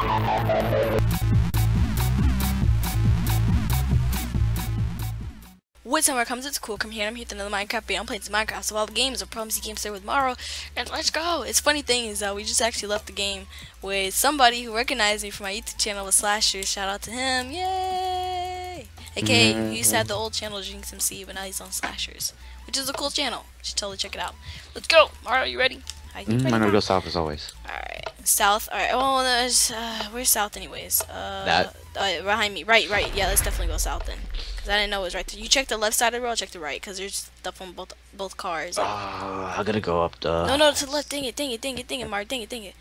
What's up, Crumbs it's cool. Come here, I'm here with another Minecraft video. I'm playing some Minecraft, so all the games are Promising Games there with Mauro, and let's go. It's funny thing is that we just actually left the game with somebody who recognized me from my YouTube channel with Slasher. Shout out to him, yay! Okay, he used to have the old channel Jinx MC, but now he's on Slashers, which is a cool channel. You should totally check it out. Let's go, Mauro. You ready? Are you Mm, I'm gonna go south as always. Alright, south. Alright, well, there's, uh, where's south anyways? Uh, That. Uh, behind me. Right, right. Yeah, let's definitely go south then. Because I didn't know it was right there. You check the left side of the road, check the right. Because there's stuff on both both cars. Oh, I gotta go up the. no, no, to the left. Dang it, dang it, dang it, dang it, Mark. Dang it, dang it.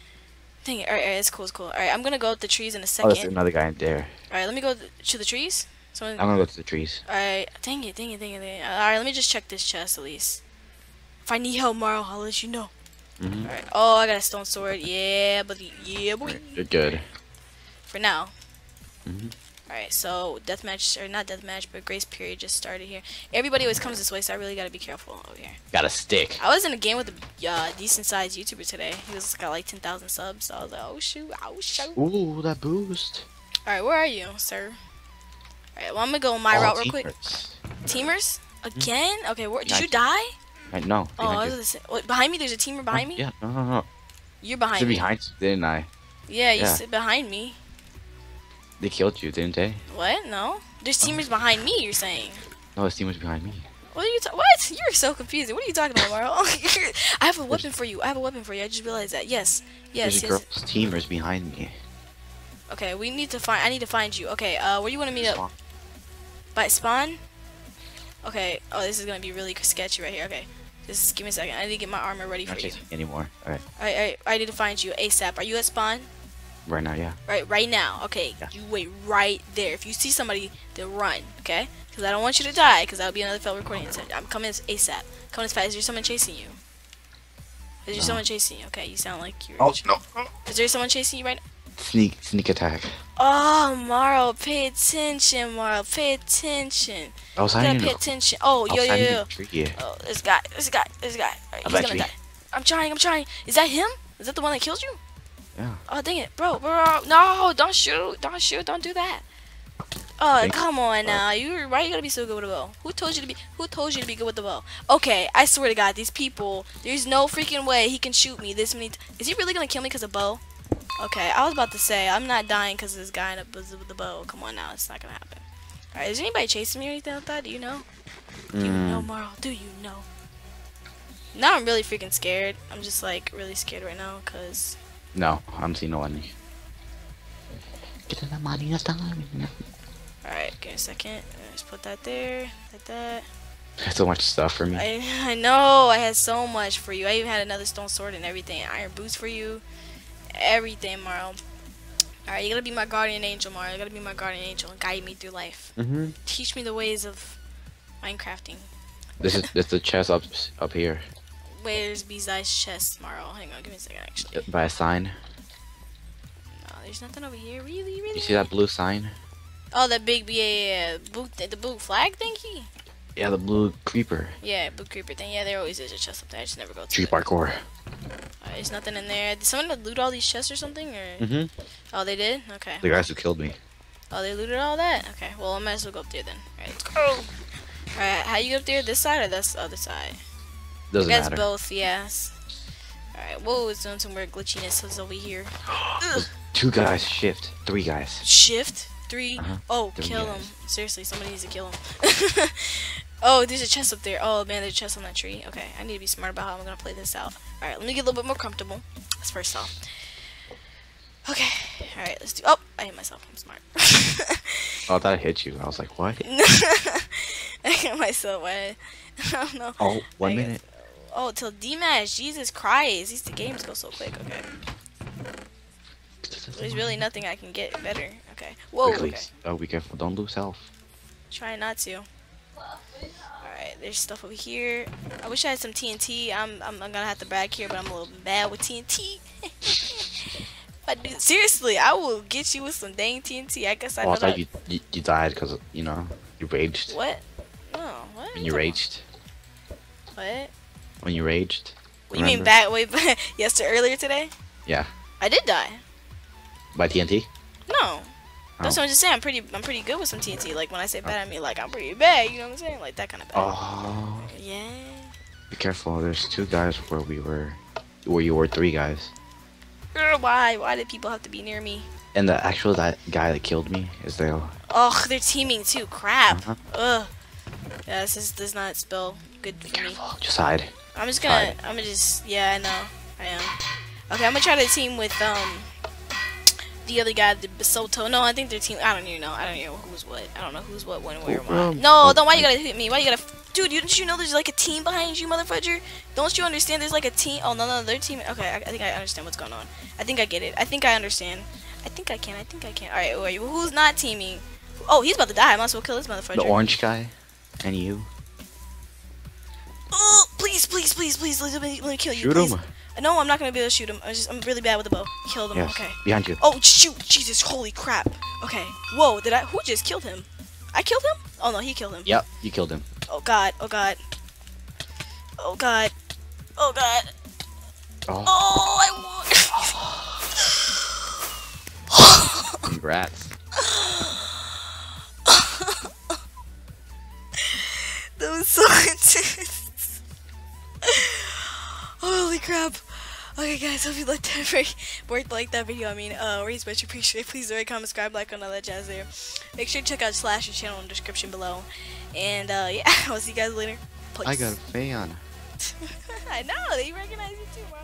Dang it. Alright, alright, it's cool, it's cool. Alright, I'm gonna go up the trees in a second. Oh, there's another guy in there. Alright, let me go to the trees. Someone... I'm gonna go to the trees. Alright, dang it, dang it, dang it, dang it. Alright, let me just check this chest at least. If I need help, Mauro, I'll let you know. Mhm. Alright. Oh, I got a stone sword. Yeah, buddy. Yeah, boy. You're good. For now. Mhm. Alright, so deathmatch, or not deathmatch, but grace period just started here. Everybody always comes this way, so I really gotta be careful over here. Got a stick. I was in a game with a uh, decent sized YouTuber today. He was got like 10,000 subs, so I was like, oh shoot, oh shoot. Ooh, that boost. Alright, where are you, sir? Alright, well, I'm gonna go my All route real quick. Teamers? Again? Okay, where, did you die? Right, no. Oh, I behind was gonna say, wait, behind me, there's a teamer behind Oh, me? Yeah, no, no, no. You're behind me. behind you, didn't I? Yeah, you Yeah. sit behind me. They killed you, didn't they? What? No? There's teamers behind me, you're saying. No, his team was behind me. What are you ta- What? You're so confusing. What are you talking about, Marl? I have a weapon for you. I have a weapon for you. I just realized that. Yes. Yes, There's a yes. girl's teamers behind me. Okay, we need to find I need to find you. Okay, uh where you want to meet up? By spawn? Okay. Oh, this is going to be really sketchy right here. Okay. Just give me a second. I need to get my armor ready You're for not you. chasing me anymore. Alright, Alright, alright. I need to find you ASAP. Are you at spawn? right now, yeah. Right, right now. Okay. Yeah. You wait right there. If you see somebody, then run. Okay? Because I don't want you to die. Because that would be another failed recording. incident. I'm coming as ASAP. Coming as fast. Is there someone chasing you? Is there No. someone chasing you? Okay, you sound like you're. Oh, no. Is there someone chasing you right now? Sneak, sneak attack. Oh, Marl, pay attention, Marl. Pay attention. I was hiding pay attention. Oh, oh yo, was yo, yo. Yeah. Oh, this guy, this guy, this guy. Alright, I he's gonna die. I'm trying, I'm trying. Is that him? Is that the one that killed you? Yeah. Oh, dang it, bro, bro. No, don't shoot, don't shoot, don't do that. Oh, Thank- come on now. You why are you gonna be so good with a bow? Who told you to be? Who told you to be good with the bow? Okay, I swear to God, these people. There's no freaking way he can shoot me this many. T- Is he really gonna kill me because of bow? Okay, I was about to say I'm not dying because this guy in a with the bow. Come on now, it's not gonna happen. All right, is anybody chasing me or anything like that? Do you know? Do you know, Mm, Marl? Do you know? Now I'm really freaking scared. I'm just like really scared right now because no, I'm seeing no enemy. Get in the money this time. Alright, give me a second. Just put that there, like that. There's so much stuff for me. I, I know, I had so much for you. I even had another stone sword and everything. Iron boots for you. Everything, Marl. Alright, you gotta be my guardian angel, Marl. You gotta be my guardian angel and guide me through life. mm-hmm. Teach me the ways of Minecrafting. This is this the chest up up here Where's Bizai's chest, Marl? Hang on, give me a second, actually. by a sign. No, there's nothing over here. Really, really? You see that blue sign? Oh, that big, yeah, yeah, yeah. Boot, the boot flag thingy? Yeah, the blue creeper. Yeah, blue creeper thing. Yeah, there always is a chest up there. I just never go to Tree it. parkour. Alright, there's nothing in there. Did someone loot all these chests or something? Or Mm-hmm. oh, they did. Okay. The guys who killed me. Oh, they looted all that. Okay. Well, I might as well go up there then. Alright, let's go. Alright, how you go up there? This side or this other side? Doesn't I guess matter. both. Yes. Alright. Whoa, it's doing some weird glitchiness it's over here. Two guys shift. Three guys. Shift three. Uh-huh. Oh, Three kill him. guys. Seriously, somebody needs to kill him. oh, there's a chest up there. Oh man, there's a chest on that tree. Okay, I need to be smart about how I'm gonna play this out. All right, let me get a little bit more comfortable. That's first off. Okay. All right, let's do. Oh, I hit myself. I'm smart. Oh, I thought I hit you. I was like, what? I hit myself. I, I don't know. Oh, one minute. Oh, till D-Mash. Jesus Christ. These the games go so quick. Okay. There's really nothing I can get better. Okay. Whoa. Okay. Oh, be careful. Don't lose health. Try not to. Alright, there's stuff over here. I wish I had some TNT. I'm, I'm, I'm gonna have to brag here, but I'm a little bad with TNT. but dude, seriously, I will get you with some dang TNT. I guess I know I thought you, you you died because you know you raged. What? No, what? When you raged. What? When you raged. What you mean back way back yesterday earlier today? Yeah. I did die. By TNT? No. That's Oh. what I'm just saying. I'm pretty. I'm pretty good with some TNT. Like when I say bad, I mean like I'm pretty bad. You know what I'm saying? Like that kind of bad. Oh, Yeah. be careful. There's two guys where we were, where you were three guys. Why? Why did people have to be near me? And the actual that guy that killed me is there. Ugh, they're teaming too. Crap. Uh-huh. Ugh. Yeah, this is, does not spell good for me. Careful. Just hide. I'm just gonna. Fine. I'm gonna just. Yeah, I know. I am. Okay, I'm gonna try to team with um the other guy, the Basoto. No, I think their team. I don't even know. I don't even know who's what. I don't know who's what, when, where, why. Um, No, oh, don't. Why you gotta hit me? Why you gotta? Dude, you, don't you know there's like a team behind you, motherfucker? Don't you understand? There's like a team. Oh no, no, their team. Okay, I, I think I understand what's going on. I think I get it. I think I understand. I think I can. I think I can. All right, wait, who's not teaming? Oh, he's about to die. I might as well kill this motherfucker. The orange guy, and you. Oh, please, please, please, please, let me, let me kill you. Shoot please. him. No, I'm not gonna be able to shoot him. I'm just, I'm really bad with the bow. Killed him. Yes. Okay. Behind you. Oh shoot! Jesus, holy crap. Okay. Whoa, did I? Who just killed him? I killed him? Oh no, he killed him. Yep. You killed him. Oh god. Oh god. Oh god. Oh god. Oh. Oh, I won. Congrats. that was so intense. Holy crap. Okay, guys, hope you liked that very, worked like that video. I mean, uh, raise much appreciated. Please rate, comment, subscribe, like, on all that jazz there. Make sure to check out Slash's channel in the description below. And uh, yeah, I'll see you guys later. I got a fan. I know they recognize you too, bro.